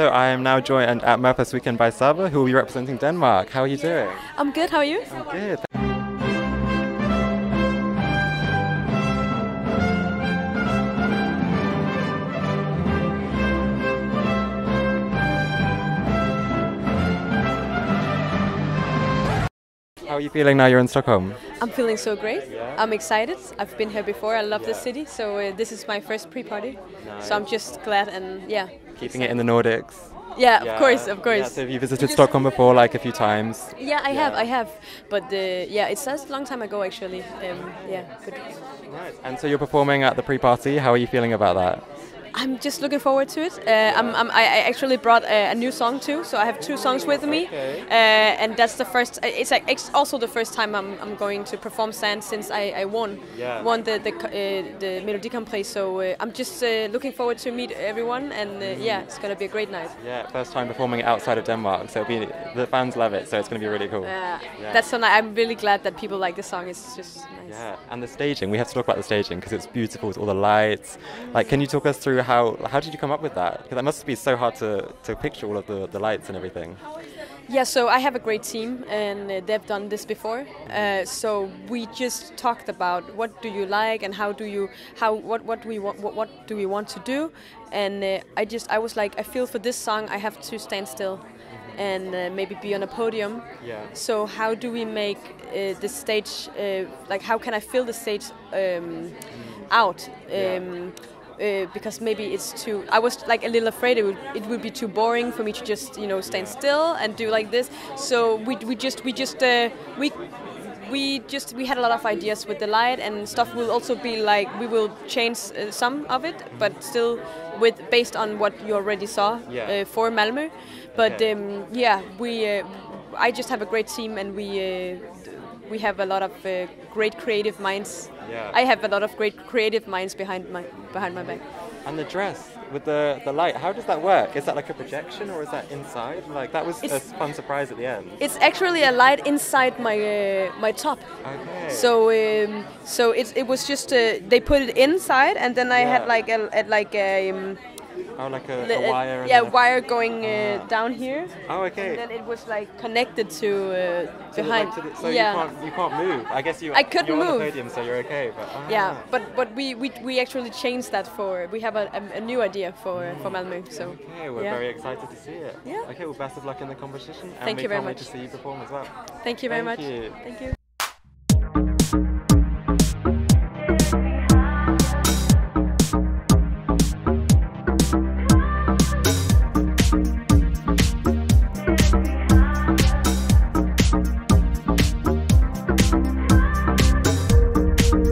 So I am now joined at Melfest Weekend by Saba, who will be representing Denmark. How are you doing? I'm good. How are you? I'm good. How are you feeling now you're in Stockholm? I'm feeling so great. Yeah? I'm excited. I've been here before. I love Yeah. the city, so uh, this is my first pre-party. Nice. So I'm just glad and yeah. Keeping it in the Nordics. Yeah, Yeah. of course, of Yeah, course. so have you visited Stockholm before, like a few times? Yeah, I have, I have. But uh, yeah, it's a long time ago actually. Um, yeah, good. Right. And so you're performing at the pre-party. How are you feeling about that? I'm just looking forward to it. Uh, I'm, I'm, I actually brought a, a new song too, so I have two songs with me, Okay. uh, and that's the first. uh, It's, like, it's also the first time I'm, I'm going to perform Sand since I, I won Yeah. won the the, uh, the Grand Prix. So uh, I'm just uh, looking forward to meet everyone, and uh, yeah, it's gonna be a great night. Yeah, first time performing outside of Denmark, so it'll be the fans love it, so it's going to be really cool. Yeah. That's so nice. I'm really glad that people like the song. It's just nice. Yeah, and the staging. We have to talk about the staging because it's beautiful with all the lights. Like, can you talk us through how how did you come up with that? Because that must be so hard to, to picture all of the, the lights and everything. Yeah, so I have a great team, and uh, they've done this before. Uh, so we just talked about what do you like, and how do you how what what we want what, what do we want to do, and uh, I just I was like I feel for this song I have to stand still, and uh, maybe be on a podium. Yeah. So how do we make uh, the stage uh, like how can I fill the stage um, out? Yeah. Uh, because maybe it's too. I was like a little afraid it would it would be too boring for me to just you know stand still and do like this. So we we just we just uh, we. We just we had a lot of ideas with the light and stuff will also be like we will change uh, some of it, but still with based on what you already saw Yeah. uh, for Malmö. But Okay. um, yeah, we uh, I just have a great team and we uh, we have a lot of uh, great creative minds. Yeah. I have a lot of great creative minds behind my behind my back. And the dress with the, the light, how does that work? Is that like a projection or is that inside? Like, that was a fun surprise at the end. It's actually a light inside my uh, my top. Okay. So um, so it it was just uh, they put it inside and then I had like a, a like a, um, oh, like a, a wire? yeah a- wire going uh, down here. Oh, okay. And then it was like connected to uh, So the- behind. like to the- so yeah. you can't you can't move. I guess you I couldn't you're on move. the podium, so you're okay. But ah. Yeah, but but we, we, we actually changed that for we have a, a, a new idea for for Malmö. So Okay, we're yeah. very excited to see it. Yeah. Okay, well, best of luck in the competition. And Thank we you very much. to see you perform as well. Thank you very Thank much. you. Thank you.